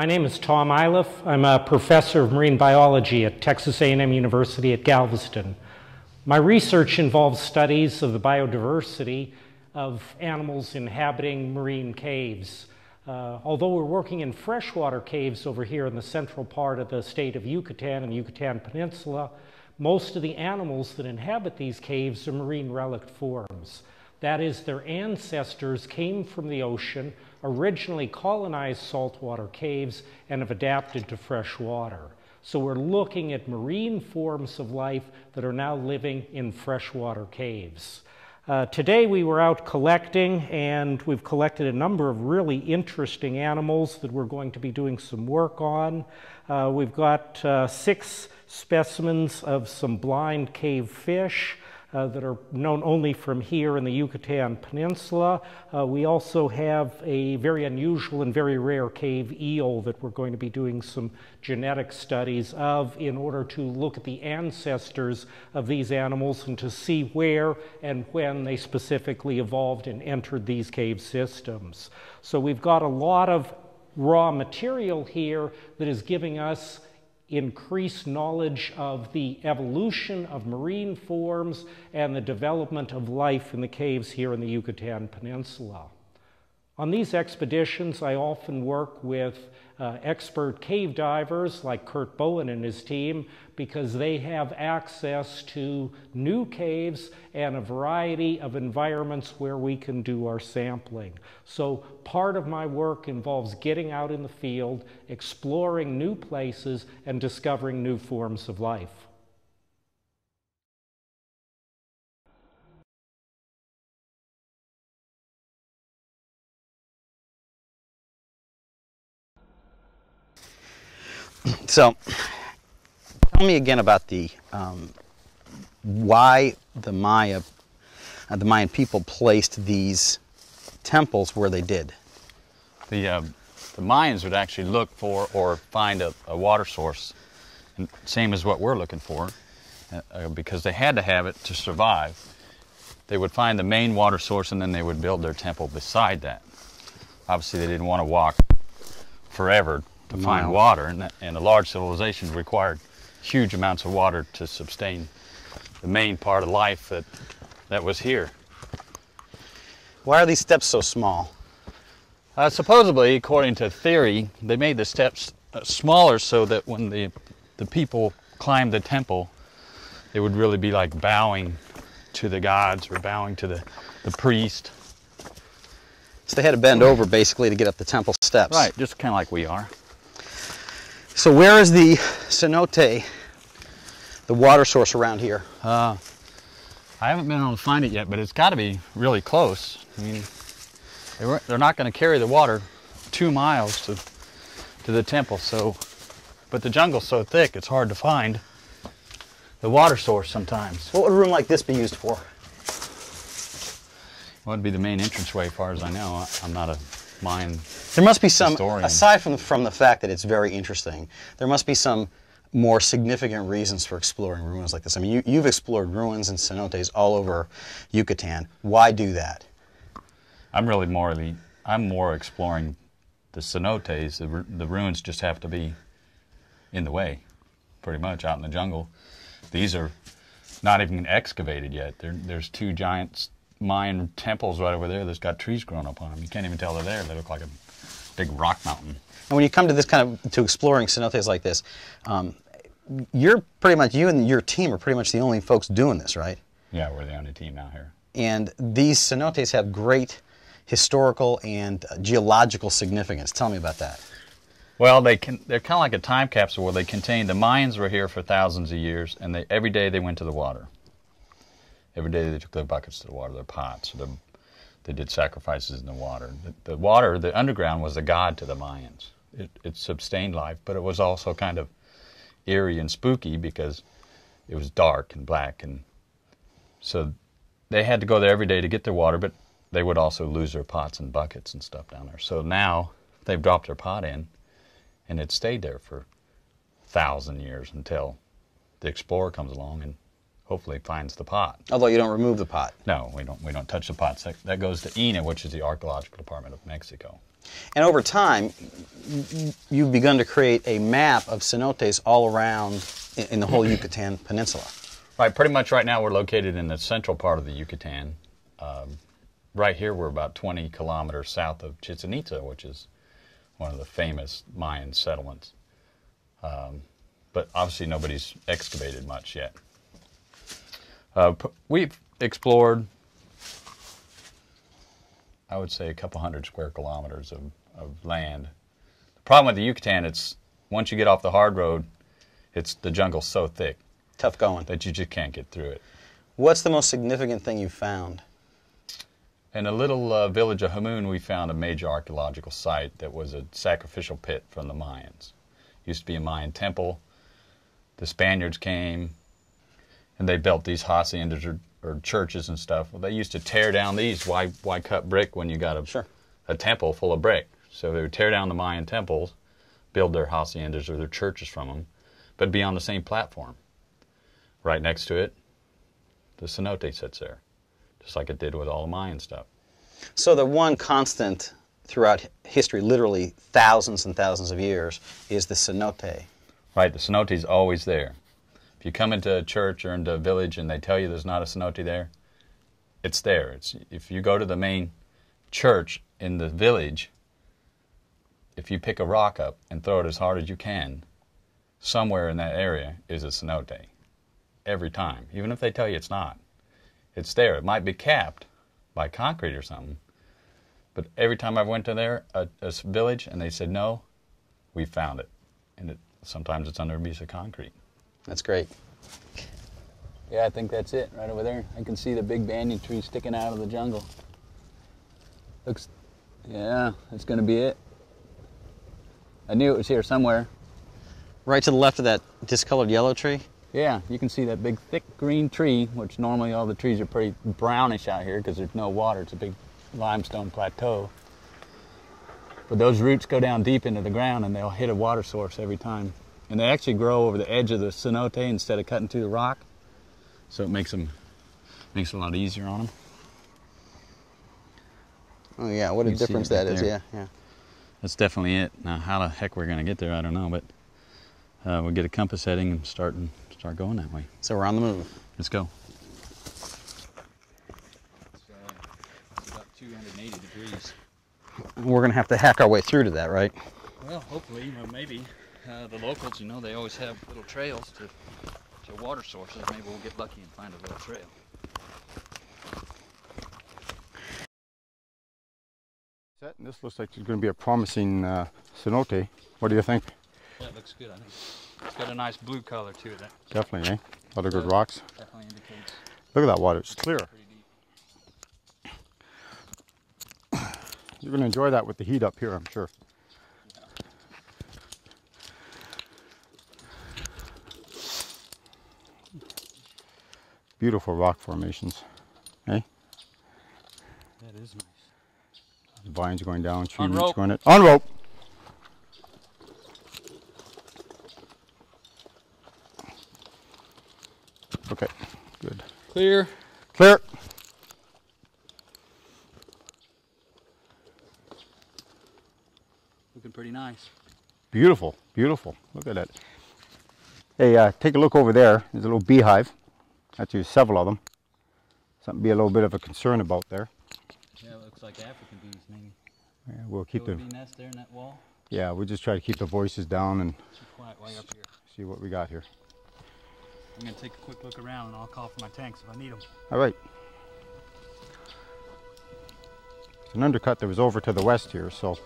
My name is Tom Iliff. I'm a professor of marine biology at Texas A&M University at Galveston. My research involves studies of the biodiversity of animals inhabiting marine caves. Uh, although we're working in freshwater caves over here in the central part of the state of Yucatan and Yucatan Peninsula, most of the animals that inhabit these caves are marine relict forms. That is, their ancestors came from the ocean, originally colonized saltwater caves, and have adapted to fresh water. So we're looking at marine forms of life that are now living in freshwater caves. Uh, today we were out collecting and we've collected a number of really interesting animals that we're going to be doing some work on. Uh, we've got uh, six specimens of some blind cave fish uh, that are known only from here in the Yucatan Peninsula. Uh, we also have a very unusual and very rare cave eel that we're going to be doing some genetic studies of in order to look at the ancestors of these animals and to see where and when they specifically evolved and entered these cave systems. So we've got a lot of raw material here that is giving us increased knowledge of the evolution of marine forms and the development of life in the caves here in the Yucatan Peninsula. On these expeditions, I often work with uh, expert cave divers like Curt Bowen and his team because they have access to new caves and a variety of environments where we can do our sampling. So part of my work involves getting out in the field, exploring new places, and discovering new forms of life. So, tell me again about the um, why the Maya, uh, the Mayan people placed these temples where they did. The uh, the Mayans would actually look for or find a, a water source, and same as what we're looking for, uh, uh, because they had to have it to survive. They would find the main water source and then they would build their temple beside that. Obviously, they didn't want to walk forever to find water, and, that, and a large civilization required huge amounts of water to sustain the main part of life that, that was here. Why are these steps so small? Uh, supposedly, according to theory, they made the steps uh, smaller so that when the, the people climbed the temple, they would really be like bowing to the gods or bowing to the, the priest. So they had to bend over basically to get up the temple steps. Right, just kind of like we are. So where is the cenote, the water source around here? Uh, I haven't been able to find it yet, but it's got to be really close. I mean, they were, they're not going to carry the water two miles to, to the temple, so, but the jungle's so thick, it's hard to find the water source sometimes. What would a room like this be used for? Well, it'd be the main entranceway, as far as I know. I'm not a Mayan there must be some, historian. aside from, from the fact that it's very interesting, there must be some more significant reasons for exploring ruins like this. I mean, you, have explored ruins and cenotes all over Yucatan. Why do that? I'm really morally, I'm more exploring the cenotes. The, the ruins just have to be in the way, pretty much, out in the jungle. These are not even excavated yet. There, there's two giant Mayan temples right over there that's got trees growing up on them. You can't even tell they're there. They look like a big rock mountain. And when you come to this kind of to exploring cenotes like this, um, you're pretty much you and your team are pretty much the only folks doing this, right? Yeah, we're the only team out here. And these cenotes have great historical and geological significance. Tell me about that. Well, they can, they're kind of like a time capsule where they contain the Mayans were here for thousands of years, and they, every day they went to the water. Every day they took their buckets to the water, their pots, their they did sacrifices in the water. The, the water, the underground, was a god to the Mayans. It, it sustained life, but it was also kind of eerie and spooky because it was dark and black, and so they had to go there every day to get their water. But they would also lose their pots and buckets and stuff down there. So now they've dropped their pot in, and it stayed there for thousand years until the explorer comes along and hopefully finds the pot. Although you don't remove the pot. No, we don't. We don't touch the pots. That, that goes to INAH, which is the Archaeological Department of Mexico. And over time, you've begun to create a map of cenotes all around in, the whole Yucatan Peninsula. Right, pretty much right now we're located in the central part of the Yucatan. Um, right here we're about 20 kilometers south of Chichen Itza, which is one of the famous Mayan settlements. Um, but obviously nobody's excavated much yet. Uh, we've explored, I would say, a couple hundred square kilometers of, of land. The problem with the Yucatan, it's once you get off the hard road, it's the jungle's so thick Tough going. that you just can't get through it. What's the most significant thing you've found? In a little uh, village of Homún, we found a major archaeological site that was a sacrificial pit from the Mayans. It Used to be a Mayan temple. The Spaniards came, and they built these haciendas or, or churches and stuff. Well, they used to tear down these. Why, why cut brick when you got a, Sure. a temple full of brick? So they would tear down the Mayan temples, build their haciendas or their churches from them, but be on the same platform. Right next to it, the cenote sits there, just like it did with all the Mayan stuff. So the one constant throughout history, literally thousands and thousands of years, is the cenote. Right, the cenote is always there. If you come into a church or into a village and they tell you there's not a cenote there, it's there. It's if you go to the main church in the village, if you pick a rock up and throw it as hard as you can, somewhere in that area is a cenote. Every time, even if they tell you it's not, it's there. It might be capped by concrete or something, but every time I went to there, a, a village, and they said no, we found it, and it, sometimes it's under a piece of concrete. That's great. Yeah, I think that's it right over there. I can see the big banyan tree sticking out of the jungle. Looks, yeah, that's gonna be it. I knew it was here somewhere. Right to the left of that discolored yellow tree. Yeah, you can see that big thick green tree, which normally all the trees are pretty brownish out here because there's no water. It's a big limestone plateau. But those roots go down deep into the ground and they'll hit a water source every time. And they actually grow over the edge of the cenote instead of cutting through the rock. So it makes them makes it a lot easier on them. Oh yeah, what a difference that is. there. Yeah, yeah. That's definitely it. Now, how the heck we're gonna get there, I don't know, but uh, we'll get a compass heading and start and start going that way. So we're on the move. Let's go. It's about 280. We're gonna have to hack our way through to that, right? Well, hopefully, you know, maybe uh, the locals, you know, they always have little trails to, to water sources. Maybe we'll get lucky and find a little trail. set, and this looks like it's going to be a promising uh, cenote. What do you think? Yeah, it looks good. I think it's got a nice blue color to it. Definitely, eh? A lot of good rocks. definitely indicates Look at that water; it's clear. You're going to enjoy that with the heat up here, I'm sure. Beautiful rock formations, eh? That is nice. Vines going down, tree On roots rope. going in. On rope. Okay, good. Clear. Clear. Looking pretty nice. Beautiful, beautiful. Look at that. Hey, uh, take a look over there. There's a little beehive. Actually, several of them. Something to be a little bit of a concern about there. Yeah, it looks like African bees maybe. Yeah, we'll keep the nest there in that wall. yeah. We'll just try to keep the voices down and Keep quiet way up here. see what we got here. I'm gonna take a quick look around and I'll call for my tanks if I need them. All right. It's an undercut that was over to the west here, so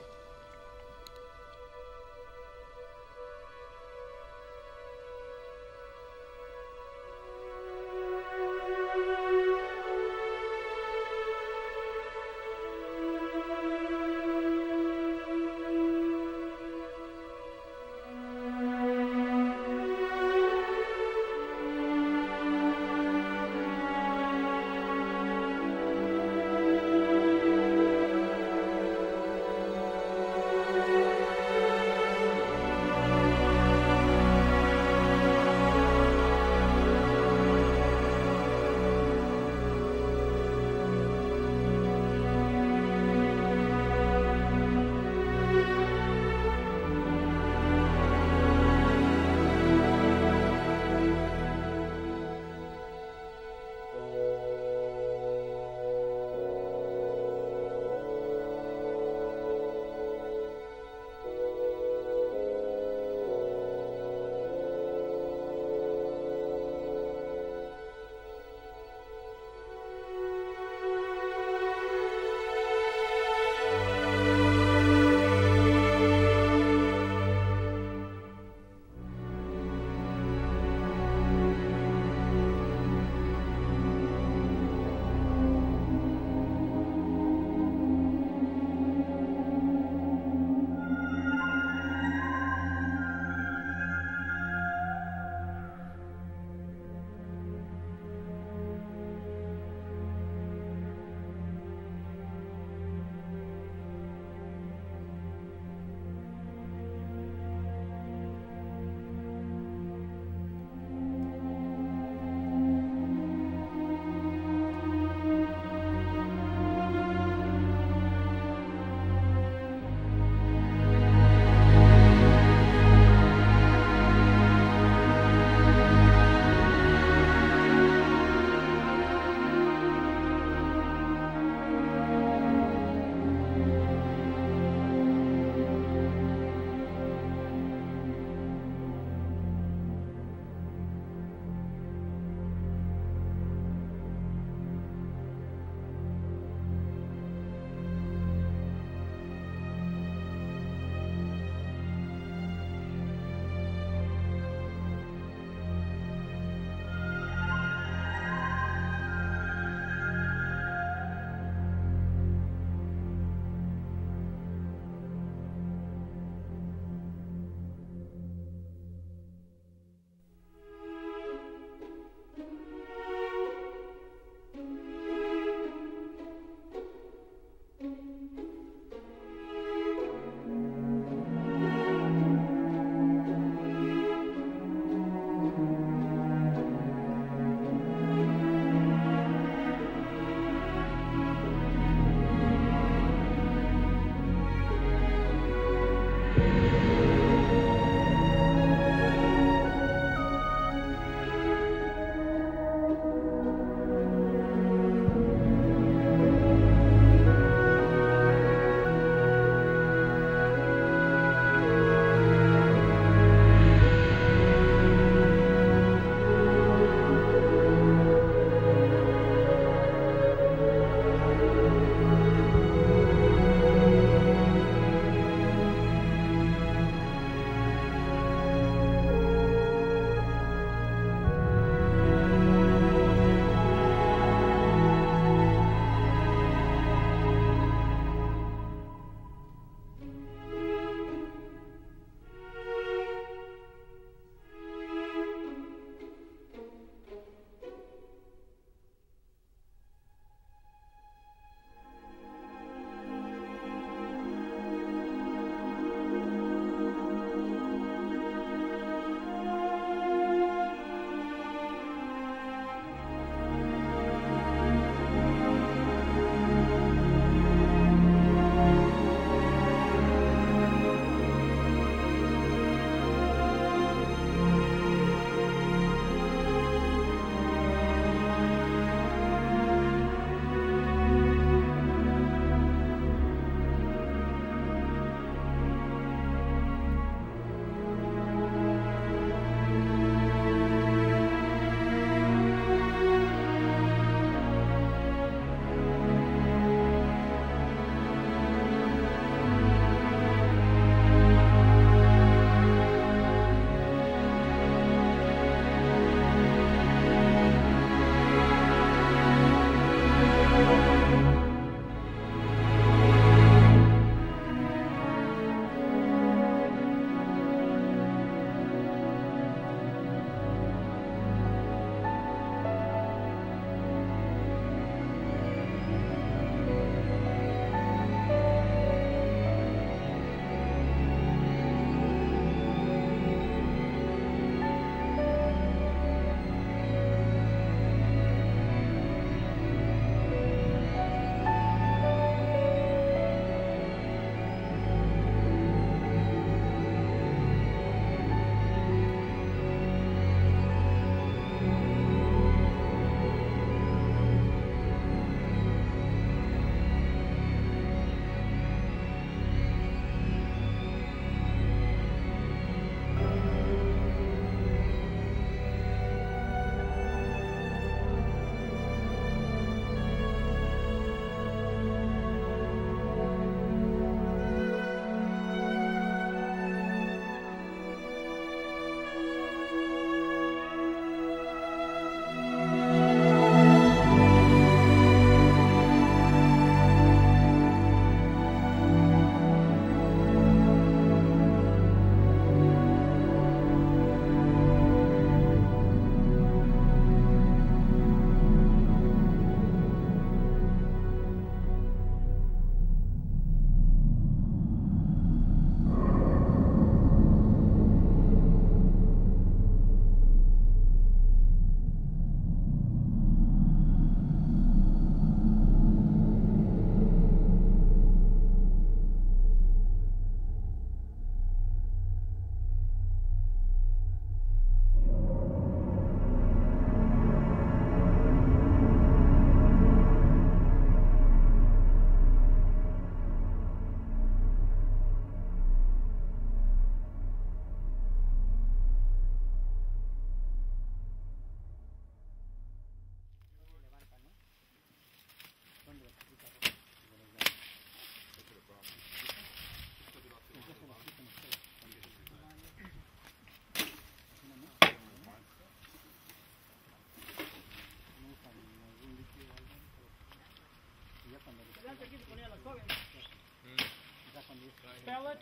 spell it?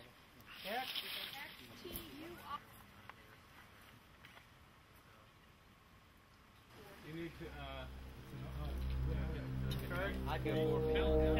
X. X-T-U-R. You need to, uh, uh, I'd go for